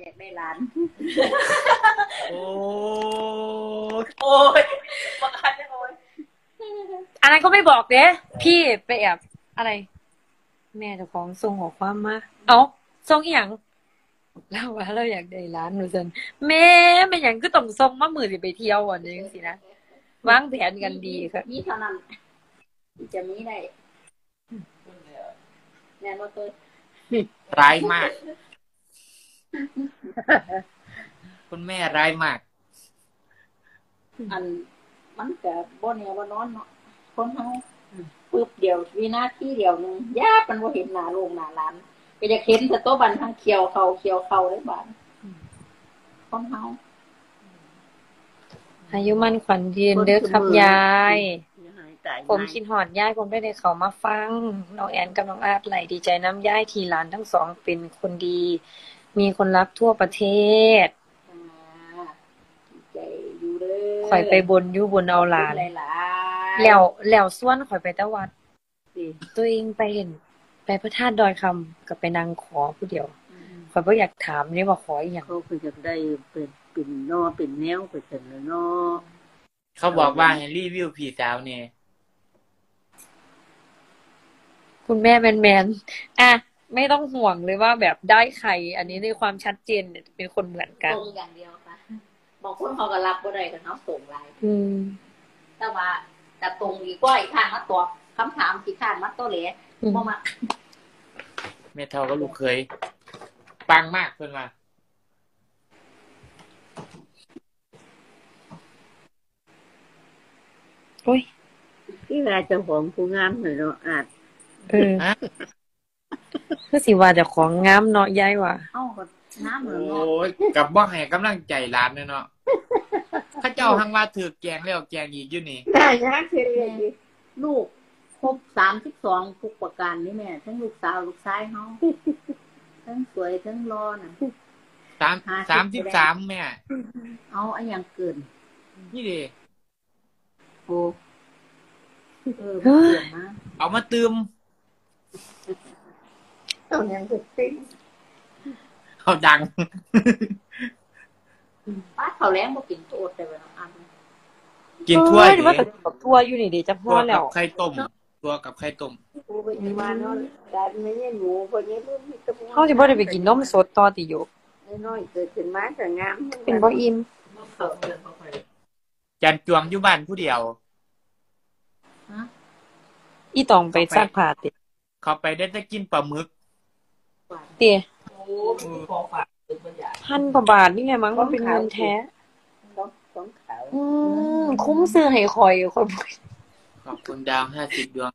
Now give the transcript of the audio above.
อยากได้ร้าน โอ้โอ้ยประกันโอ้ยอันนั้นก็ไม่บอกเด้พี่ไปแอบอะไร แม่เจ้าของส่งขอความมา เอาส่งอีหยังเล่าว่าเราอยากได้ร้านหนูเซนแม่เป็นอย่างก็ต้องส่งมามือสิไปเที่ยววันนี้สินะวางแผนกันดีค่ะมีเท่านั้นที่จะมีได้แม่นว่าตัวร้ายมาก คุณแม่ร้ายมาก อันมันก็บ่แน่บ่นอนเนาะคนเฮาปึ๊บเดียววินาทีเดียวหนึงยามันบ่เห็นหน้าโรงหน้าร้านก็จะเห็นแต่โต๊ะบันทั้งเคียวเขาเคียวเขาเลยบาดคนเฮาอายุมันขวัญยืนเด้อครับยายอย่าหายตายผมคิดหอดยายผมได้เลยเขามาฟังน้องแอนกับน้องอาร์ตไหลดีใจน้ำยายทีหลานทั้งสองเป็นคนดี มีคนรักทั่วประเทศอ่าดีใจอยู่เด้อข่อยไปบนอยู่บนเอาหลานหลายๆแล้วแล้วส่วนข่อยไปแตะวัดสิตัวเองไปเห็น ไปพระธาตุดอยคำกับไปนางขอผู้เดียวอืมข่อยบ่อยากถามนี่ว่าขออีหยังเขาคือจะได้เป็นเป็นนอเป็นแนวไปเสร็จแล้วนอเขาบอกว่าให้รีวิวพี่สาวเนี่ยคุณแม่แมนแมนๆอะ ไม่ต้องห่วงเลยว่าแบบได้ใคร อันนี้ในความชัดเจนเนี่ยเป็นคนเหมือนกันตรงอย่างเดียวค่ะบอกคนเขาก็รับบ่ได้กันเนาะส่งไลน์อืมแต่ว่าแต่ตรงดีกว่าอีกข้างมาตอบคำถามกี่ข้างมาโตเหลอืมบ่มาแม่เท่าก็ลูกเคย ปังมากเพิ่นว่าโอ้ยที่เวลาเจะหอมผู้งามหน่อยเนาะอาจเออ คือสิว่าเจะของงามเนาะยายว่ะเอ้าก็น้ำเหมืโอ้อนเนาะยกับบ่ให้กำลังใจร้านเนยเนาะเข้าเจ้าหังว่าถือแกงแล้วแกงอีกอยู่นี่ได้ยักเสียดีลูกครบสามสิบสองทุกประการนี่แม่ทั้งลูกสาวลูกชายเฮาทั้งสวยทั้งรอน่ะสามห้าสิบสามสิบสามแม่ เอาอันอย่างเกิน นี่ดิโอ้เออบ่เกินมากเอามาตืม เอาอย่างสุดที่เอาดังป้าเขาแรงบ่กินโตดได้บ่เนาะอันกินถ้วยเอ้ดิว่าแต่กับทั่วอยู่นี่ดิจะพตัอวแล้กัว บไข่ต้มตัวกับไข่ต้มกูไปที่บ้านเนาะการไม่ใช่หนูคนนี้รุ่นที่ตะเขาสิบ่ได้ไปกินนมสดต่อติอยู่ น้อยๆเกิดขึ้นมาก็งามเป็นบ่อิ่มจันจวงอยู่บ้านผู้เดียว อีตองไปซักผ้าติ เขาไปได้แต่กินปลาหมึกเตียพันกว่าบาทนี่ไงมั้งมันเป็นเงินแท้ต้องต้องขาวอืมคุ้มซื้อให้คอยคนขอบคุณดาวห้าสิบดวง